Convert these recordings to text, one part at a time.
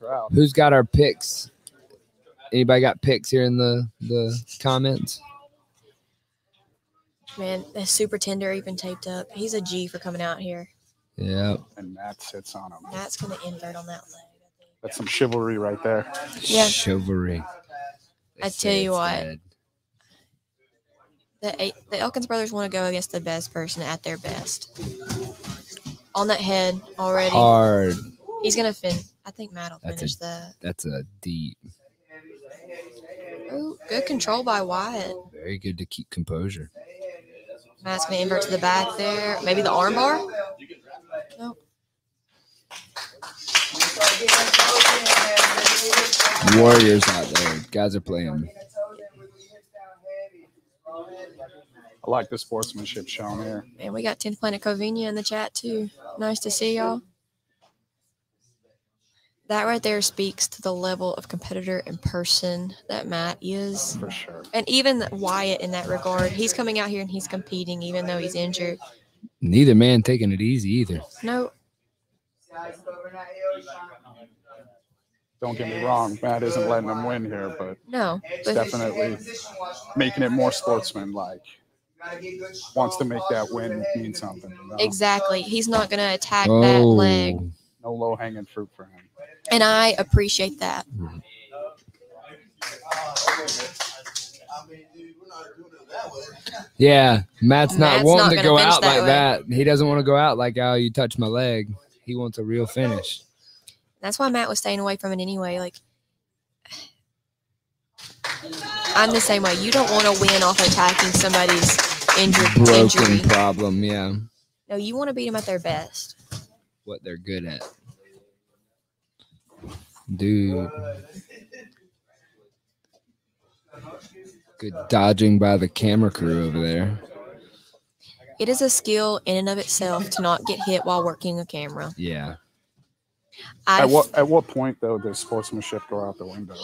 crowd. Who's got our picks? Anybody got picks here in the the comments? Man, that super tender even taped up. He's a G for coming out here. Yeah. And Matt sits on him. Matt's gonna invert on that leg. That's some chivalry right there. Yeah. Chivalry. I They say tell you what. dead. The the Elkins brothers want to go against the best person at their best. On that head already. Hard. He's gonna fin. I think Matt will That's a- finish that. That's a deep. Ooh, good control by Wyatt. Very good to keep composure. Matt's gonna invert to the back there. Maybe the armbar. Nope. Warriors out there. Guys are playing. I like the sportsmanship shown here. And we got 10th Planet Covina in the chat too. Nice to see y'all. That right there speaks to the level of competitor and person that Matt is. For sure. And even Wyatt in that regard. He's coming out here and he's competing even though he's injured. Neither man taking it easy either. No, Don't get me wrong, Matt isn't letting him win here, but no. But definitely making it more sportsman-like. Wants to make that win mean something. You know? exactly. He's not going to attack that oh. leg. Oh, No low-hanging fruit for him. And I appreciate that. yeah. Matt's not Matt's wanting not to go out like way. that. He doesn't want to go out like, oh, you touched my leg. He wants a real finish. That's why Matt was staying away from it anyway. Like, I'm the same way. You don't want to win off attacking somebody's injured Broken injury. problem. Yeah. No, you want to beat them at their best. What they're good at. Dude. Good dodging by the camera crew over there. It is a skill in and of itself to not get hit while working a camera. Yeah. I, At what at what point though does sportsmanship go out the window?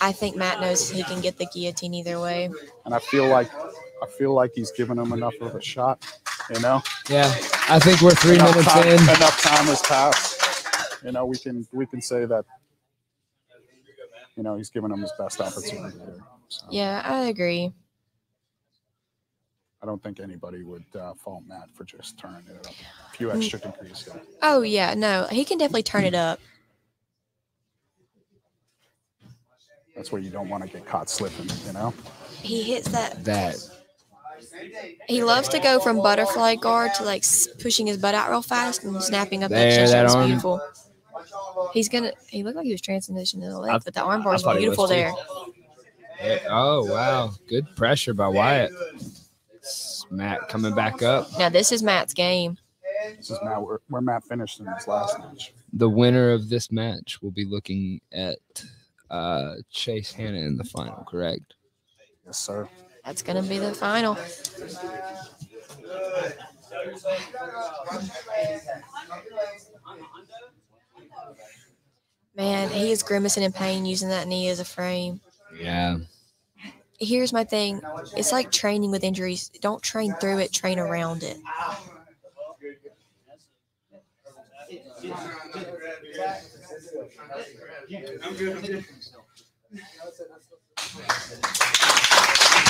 I think Matt knows he can get the guillotine either way. And I feel like I feel like he's given him enough of a shot. You know, Yeah. I think we're three enough minutes time, in. enough time has passed. You know, we can we can say that. You know, he's given him his best opportunity here. So Yeah, I agree. I don't think anybody would uh, fault Matt for just turning it up a few extra degrees. Here. Oh yeah, no, he can definitely turn it up. That's where you don't want to get caught slipping. You know, He hits that. That. He loves to go from butterfly guard to like pushing his butt out real fast and snapping up There, that shit. that It's arm. beautiful. He's gonna. He looked like he was transitioning to the I- but the armbar is thought was beautiful too. there. Oh, wow. Good pressure by Wyatt. Matt coming back up. Now this is Matt's game. this is Matt where, where Matt finished in his last match. The winner of this match will be looking at uh, Chase Hanna in the final, correct? Yes, sir. That's gonna be the final. Man, he is grimacing in pain using that knee as a frame. Yeah. Here's my thing. It's like training with injuries. Don't train through it, train around it.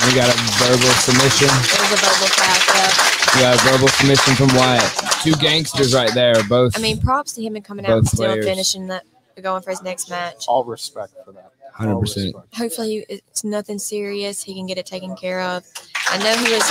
We got a verbal submission. It was a verbal pass up. We got a verbal submission from Wyatt. Two gangsters right there, both. I mean, props to him and coming out and still players. finishing that, going for his next match. All respect for that. 100%. Hopefully, it's nothing serious. He can get it taken care of. I know he was